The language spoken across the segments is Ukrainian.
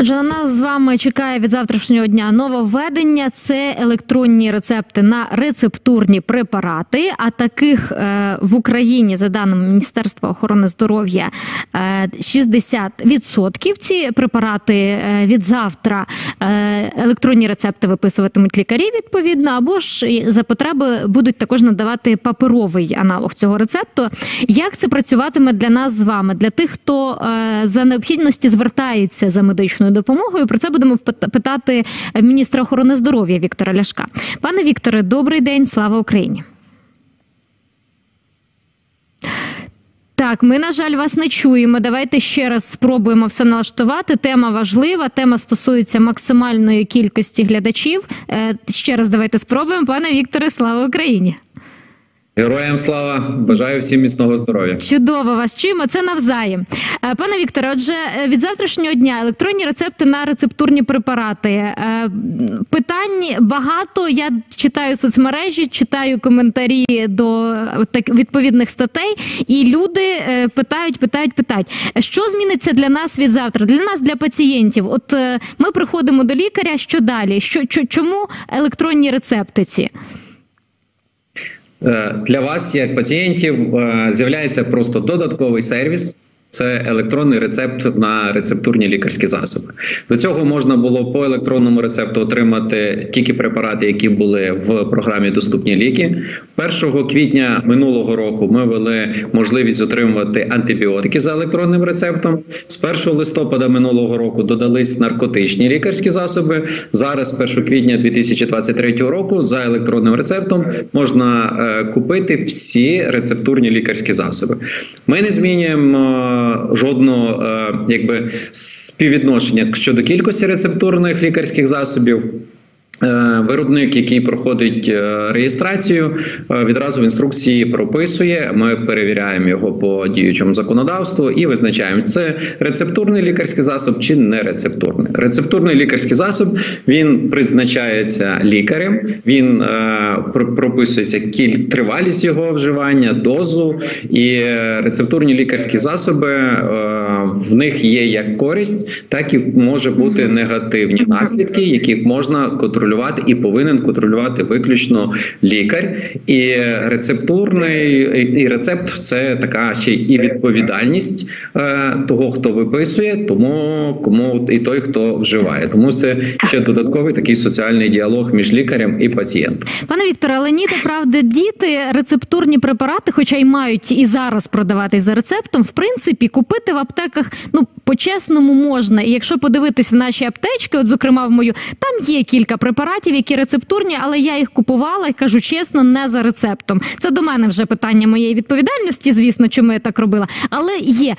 Отже, на нас з вами чекає від завтрашнього дня нововведення. Це електронні рецепти на рецептурні препарати. А таких е, в Україні, за даними Міністерства охорони здоров'я, е, 60%. Ці препарати е, від завтра е, електронні рецепти виписуватимуть лікарі відповідно, або ж за потреби будуть також надавати паперовий аналог цього рецепту. Як це працюватиме для нас з вами, для тих, хто е, за необхідності звертається за медичною допомогою? Про це будемо питати міністра охорони здоров'я Віктора Ляшка. Пане Вікторе, добрий день, слава Україні. Так, ми, на жаль, вас не чуємо. Давайте ще раз спробуємо все налаштувати. Тема важлива. Тема стосується максимальної кількості глядачів. Е, ще раз давайте спробуємо. Пане Вікторе, слава Україні! Героям слава! Бажаю всім міцного здоров'я. Чудово вас чуємо. Це навзаєм. Е, Пане Вікторе, отже, е, від завтрашнього дня електронні рецепти на рецептурні препарати. Е, Питань багато. Я читаю соцмережі, читаю коментарі до відповідних статей, і люди питають, питають, питають. Що зміниться для нас від завтра? Для нас, для пацієнтів. От ми приходимо до лікаря. Що далі? Що чому електронні рецепти ці? Е, Для вас, як пацієнтів, е, з'являється просто додатковий сервіс. Це електронний рецепт на рецептурні лікарські засоби. До цього можна було по електронному рецепту отримати тільки препарати, які були в програмі Доступні ліки. 1 квітня минулого року ми ввели можливість отримувати антибіотики за електронним рецептом. З 1 листопада минулого року додались наркотичні лікарські засоби. Зараз, з 1 квітня 2023 року, за електронним рецептом можна е, купити всі рецептурні лікарські засоби. Ми не змінюємо жодного е, якби співвідношення щодо кількості рецептурних лікарських засобів. Е, Виробник, який проходить е, реєстрацію, е, відразу в інструкції прописує. Ми перевіряємо його по діючому законодавству і визначаємо, це рецептурний лікарський засоб чи не рецептурний. Рецептурний лікарський засоб він призначається лікарем. Він прописується кіль тривалість його вживання, дозу і рецептурні лікарські засоби. В них є як користь, так і може бути негативні наслідки, які можна контролювати і повинен контролювати виключно лікар. І рецептурний і- рецепт це така ще і відповідальність е, того, хто виписує, тому кому і той, хто вживає. Тому це ще додатковий такий соціальний діалог між лікарем і пацієнтом. Пане Вікторе, але ніде правда діти рецептурні препарати, хоча й мають і зараз продаватись за рецептом, в принципі, купити в аптеках ну по-чесному можна. І якщо подивитись в наші аптечки, от зокрема в мою, там є кілька препаратів, які рецептурні, але я їх купувала і кажу чесно, не за рецептом. Це до мене вже питання моєї відповідальності, звісно, чому я так робила, але є.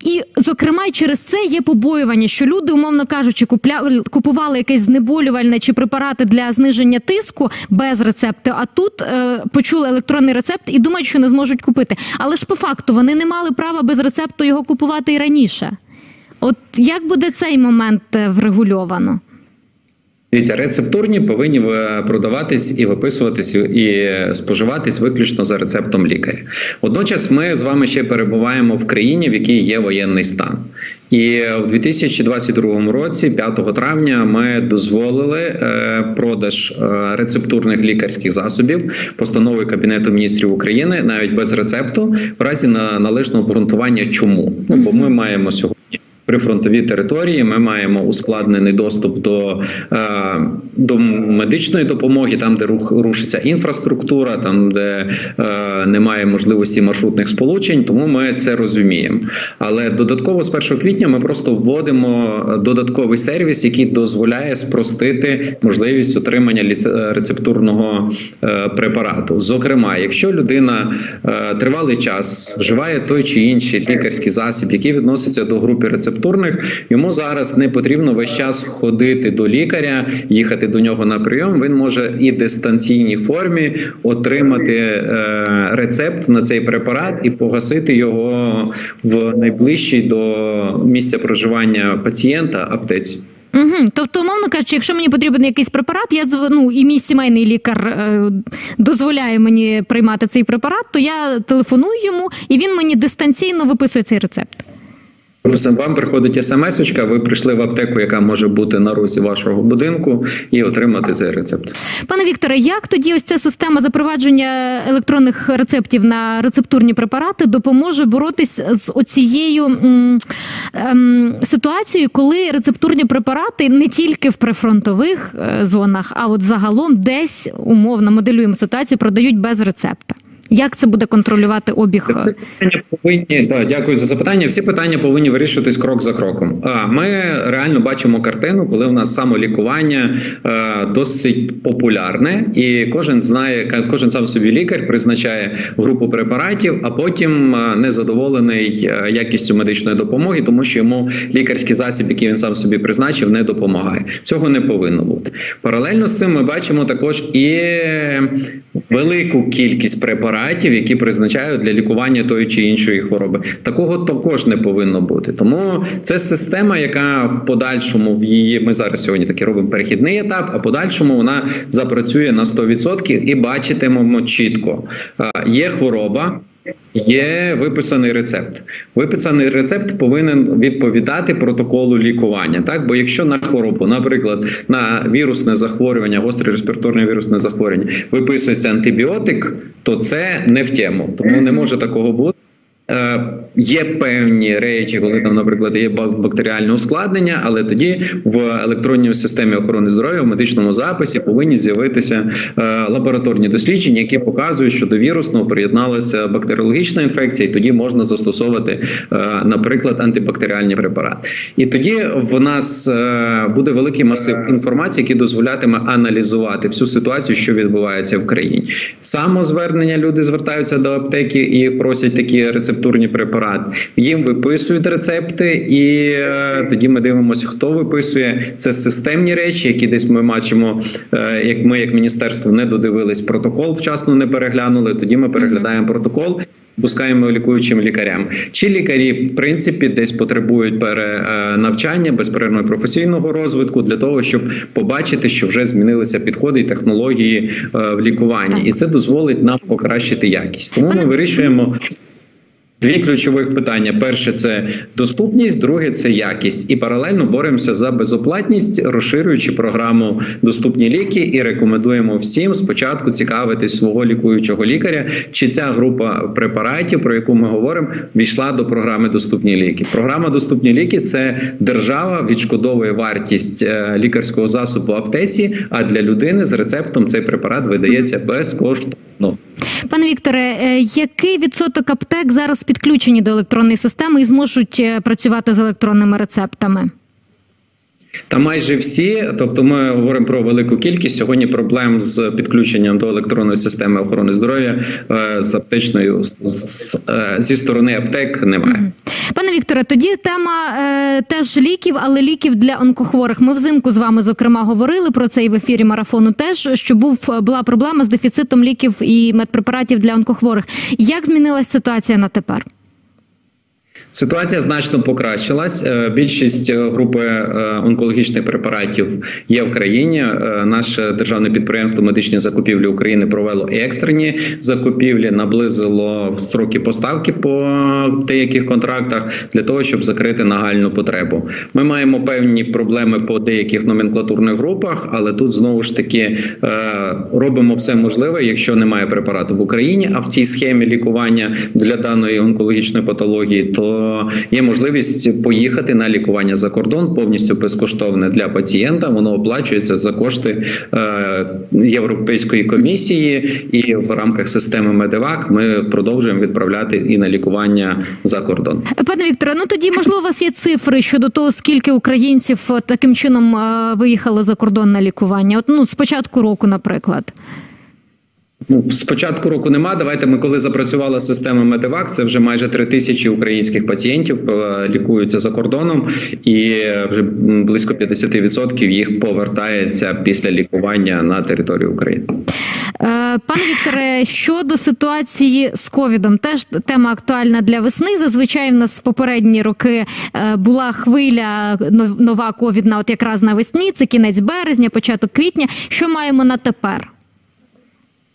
І, зокрема, через це є побоювання, що люди, умовно кажучи, купля... купували якесь знеболювальне чи препарати для зниження тиску без рецепту. А тут е, почули електронний рецепт і думають, що не зможуть купити. Але ж по факту вони не мали права без рецепту його купувати і раніше. От як буде цей момент е, врегульовано? Дивіться, рецептурні повинні е, продаватись і виписуватись і споживатись виключно за рецептом лікаря. Водночас, ми з вами ще перебуваємо в країні, в якій є воєнний стан. І в 2022 році, 5 травня, ми дозволили е, продаж е, рецептурних лікарських засобів постанови Кабінету міністрів України навіть без рецепту, в разі на належного обґрунтування. Чому? Ну бо ми маємо сьогодні. Прифронтові території ми маємо ускладнений доступ до, е, до медичної допомоги, там де рух рушиться інфраструктура, там де е, немає можливості маршрутних сполучень. Тому ми це розуміємо. Але додатково з 1 квітня ми просто вводимо додатковий сервіс, який дозволяє спростити можливість отримання ліце- рецептурного е, препарату. Зокрема, якщо людина е, тривалий час вживає той чи інший лікарський засіб, який відноситься до групи рецептурних, йому зараз не потрібно весь час ходити до лікаря, їхати до нього на прийом. Він може і дистанційній формі отримати е, рецепт на цей препарат і погасити його в найближчій до місця проживання пацієнта аптеці. Угу. Тобто, умовно кажучи, якщо мені потрібен якийсь препарат, я ну, і мій сімейний лікар е, дозволяє мені приймати цей препарат, то я телефоную йому, і він мені дистанційно виписує цей рецепт. Вам приходить смс-очка, ви прийшли в аптеку, яка може бути на розі вашого будинку, і отримати цей рецепт. Пане Вікторе, як тоді ось ця система запровадження електронних рецептів на рецептурні препарати допоможе боротись з оцією м, ем, ситуацією, коли рецептурні препарати не тільки в прифронтових е, зонах, а от загалом десь умовно моделюємо ситуацію, продають без рецепта. Як це буде контролювати обіг? Це питання повинні да, дякую за запитання. Всі питання повинні вирішуватись крок за кроком. А ми реально бачимо картину, коли у нас самолікування е, досить популярне, і кожен знає, кожен сам собі лікар призначає групу препаратів, а потім е, незадоволений е, якістю медичної допомоги, тому що йому лікарський засіб, який він сам собі призначив, не допомагає. Цього не повинно бути. Паралельно з цим ми бачимо також і велику кількість препаратів, які призначають для лікування тої чи іншої хвороби. Такого також не повинно бути. Тому це система, яка в подальшому в її ми зараз сьогодні таки робимо перехідний етап, а подальшому вона запрацює на 100% і бачитимемо чітко. Є хвороба. Є виписаний рецепт. Виписаний рецепт повинен відповідати протоколу лікування. Так, бо якщо на хворобу, наприклад, на вірусне захворювання, гостре респіраторне вірусне захворювання, виписується антибіотик, то це не в тему, тому не може такого бути. Е, є певні речі, коли там, наприклад, є бактеріальне ускладнення, але тоді в електронній системі охорони здоров'я в медичному записі повинні з'явитися е, лабораторні дослідження, які показують, що до вірусного приєдналася бактеріологічна інфекція, і тоді можна застосовувати, е, наприклад, антибактеріальні препарати. І тоді в нас буде великий масив інформації, який дозволятиме аналізувати всю ситуацію, що відбувається в країні. Самозвернення люди звертаються до аптеки і просять такі рецептурні препарати. Їм виписують рецепти, і е, тоді ми дивимося, хто виписує це системні речі, які десь ми бачимо, е, як ми, як міністерство, не додивились протокол, вчасно не переглянули. Тоді ми переглядаємо протокол. Пускаємо лікуючим лікарям. Чи лікарі в принципі десь потребують перенавчання, безперервного професійного розвитку для того, щоб побачити, що вже змінилися підходи і технології е, в лікуванні, і це дозволить нам покращити якість. Тому ми вирішуємо. Дві ключових питання: перше це доступність, друге це якість, і паралельно боремося за безоплатність, розширюючи програму Доступні ліки і рекомендуємо всім спочатку цікавитись свого лікуючого лікаря, чи ця група препаратів, про яку ми говоримо, війшла до програми Доступні ліки. Програма Доступні ліки це держава відшкодовує вартість е, лікарського засобу аптеці. А для людини з рецептом цей препарат видається безкоштовно. Пане Вікторе, е, який відсоток аптек зараз підключені до електронної системи і зможуть е, працювати з електронними рецептами? Та майже всі, тобто, ми говоримо про велику кількість сьогодні. Проблем з підключенням до електронної системи охорони здоров'я е, з аптечною е, зі сторони аптек немає. Пане Вікторе, тоді тема е, теж ліків, але ліків для онкохворих. Ми взимку з вами зокрема говорили про це і в ефірі марафону. Теж що був була проблема з дефіцитом ліків і медпрепаратів для онкохворих. Як змінилась ситуація на тепер? Ситуація значно покращилась. Е, більшість е, групи е, онкологічних препаратів є в країні. Наше державне підприємство медичні закупівлі України провело екстрені закупівлі, наблизило строки поставки по деяких контрактах для того, щоб закрити нагальну потребу. Ми маємо певні проблеми по деяких номенклатурних групах, але тут знову ж таки робимо все можливе, якщо немає препарату в Україні. А в цій схемі лікування для даної онкологічної патології, то є можливість поїхати на лікування за кордон повністю безкоштовне для пацієнта. Воно оплачується за кошти е, Європейської комісії, і в рамках системи Медевак ми продовжуємо відправляти і на лікування за кордон. Пане Вікторе, ну тоді можливо у вас є цифри щодо того, скільки українців таким чином е, виїхало за кордон на лікування? От ну з початку року, наприклад. Ну, з початку року нема. Давайте ми, коли запрацювала система Медивак, це вже майже три тисячі українських пацієнтів е, лікуються за кордоном, і вже близько 50% їх повертається після лікування на територію України. Е, пане Вікторе, щодо ситуації з ковідом, теж тема актуальна для весни. Зазвичай в нас в попередні роки е, була хвиля нова ковідна, от якраз навесні. Це кінець березня, початок квітня. Що маємо на тепер?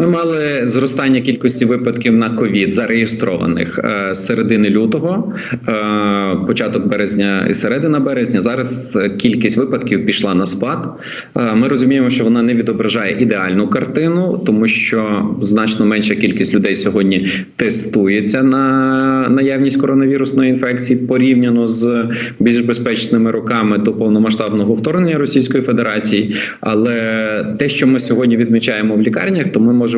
Ми мали зростання кількості випадків на ковід зареєстрованих е, з середини лютого, е, початок березня і середина березня. Зараз е, кількість випадків пішла на спад. Ми розуміємо, що вона не відображає ідеальну картину, тому що значно менша кількість людей сьогодні тестується на наявність коронавірусної інфекції порівняно з більш безпечними роками до повномасштабного вторгнення Російської Федерації. Але те, що ми сьогодні відмічаємо в лікарнях, то ми можемо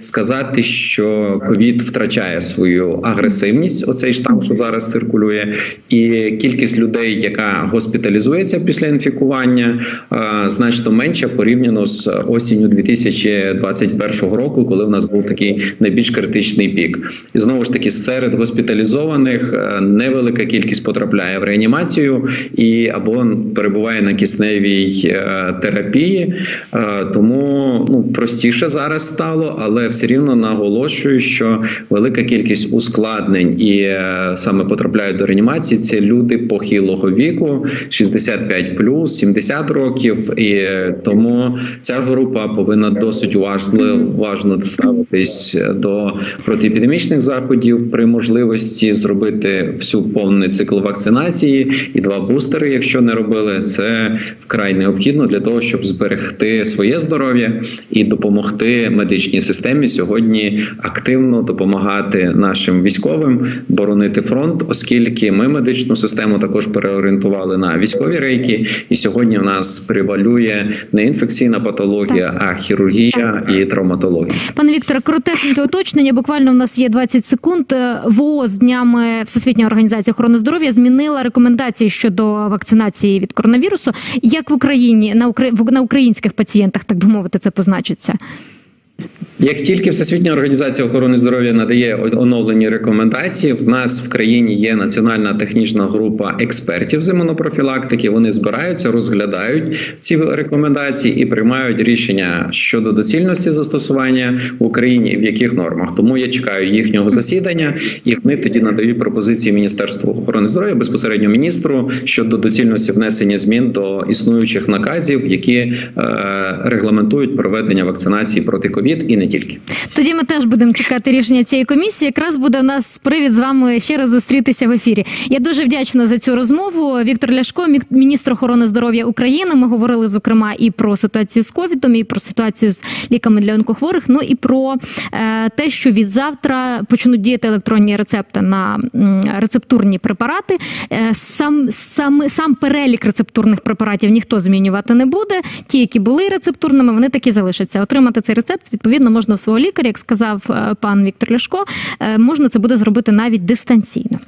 сказати, що ковід втрачає свою агресивність. Оцей штам, що зараз циркулює, і кількість людей, яка госпіталізується після інфікування, е, значно менша порівняно з осінню 2021 року, коли в нас був такий найбільш критичний пік. І знову ж таки, серед госпіталізованих е, невелика кількість потрапляє в реанімацію і або перебуває на кисневій е, терапії. Тому ну простіше зараз стало, але все рівно наголошую, що велика кількість ускладнень і е, саме потрапляють до реанімації. Це люди похилого віку, 65+, 70 років, і е, тому ця група повинна досить уважно, уважно ставитись до протиепідемічних заходів при можливості зробити всю повний цикл вакцинації і два бустери, якщо не робили, це вкрай необхідно для того, щоб зберегти своє здоров'я і допомогти медичній системі сьогодні активно допомагати нашим військовим боронити фронт, оскільки ми медичну систему також переорієнтували на військові рейки, і сьогодні в нас превалює не інфекційна патологія, а хірургія і травматологія. Пане Вікторе, коротесеньке уточнення. Буквально у нас є 20 секунд. ВООЗ днями Всесвітня організація охорони здоров'я змінила рекомендації щодо вакцинації від коронавірусу. Як в Україні на на українських пацієнтах, так би мовити, це позначиться? Як тільки Всесвітня організація охорони здоров'я надає оновлені рекомендації, в нас в країні є національна технічна група експертів з імунопрофілактики. Вони збираються, розглядають ці рекомендації і приймають рішення щодо доцільності застосування в Україні в яких нормах. Тому я чекаю їхнього засідання, і вони тоді надають пропозиції Міністерству охорони здоров'я безпосередньо міністру щодо доцільності внесення змін до існуючих наказів, які е, регламентують проведення вакцинації проти ковід і не тільки. Тоді ми теж будемо чекати рішення цієї комісії. Якраз буде у нас привід з вами ще раз зустрітися в ефірі. Я дуже вдячна за цю розмову. Віктор Ляшко, мі- міністр охорони здоров'я України. Ми говорили зокрема і про ситуацію з ковідом, і про ситуацію з ліками для онкохворих. Ну і про е, те, що від завтра почнуть діяти електронні рецепти на рецептурні препарати. Е, сам сам сам перелік рецептурних препаратів ніхто змінювати не буде. Ті, які були рецептурними, вони такі залишаться. Отримати цей рецепт відповідно можна у свого лікаря, як сказав е, пан Віктор Ляшко. е, Можна це буде зробити навіть дистанційно.